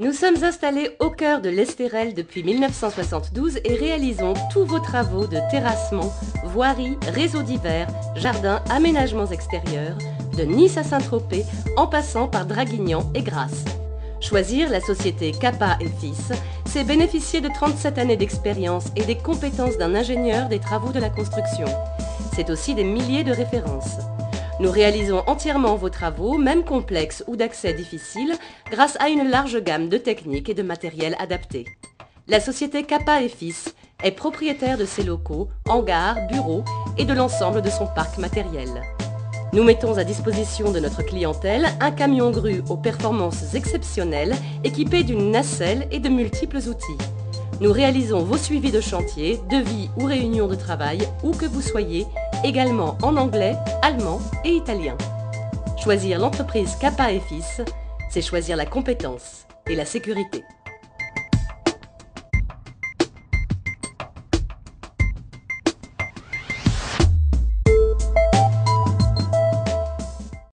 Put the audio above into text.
Nous sommes installés au cœur de l'Estérel depuis 1972 et réalisons tous vos travaux de terrassement, voirie, réseaux divers, jardins, aménagements extérieurs, de Nice à Saint-Tropez, en passant par Draguignan et Grasse. Choisir la société Kappa et Fils, c'est bénéficier de 37 années d'expérience et des compétences d'un ingénieur des travaux de la construction. C'est aussi des milliers de références. Nous réalisons entièrement vos travaux, même complexes ou d'accès difficile, grâce à une large gamme de techniques et de matériel adaptés. La société Kappa et est propriétaire de ses locaux, hangars, bureaux et de l'ensemble de son parc matériel. Nous mettons à disposition de notre clientèle un camion grue aux performances exceptionnelles équipé d'une nacelle et de multiples outils. Nous réalisons vos suivis de chantier, devis ou réunions de travail, où que vous soyez, également en anglais, allemand et italien. Choisir l'entreprise Kappa et c'est choisir la compétence et la sécurité.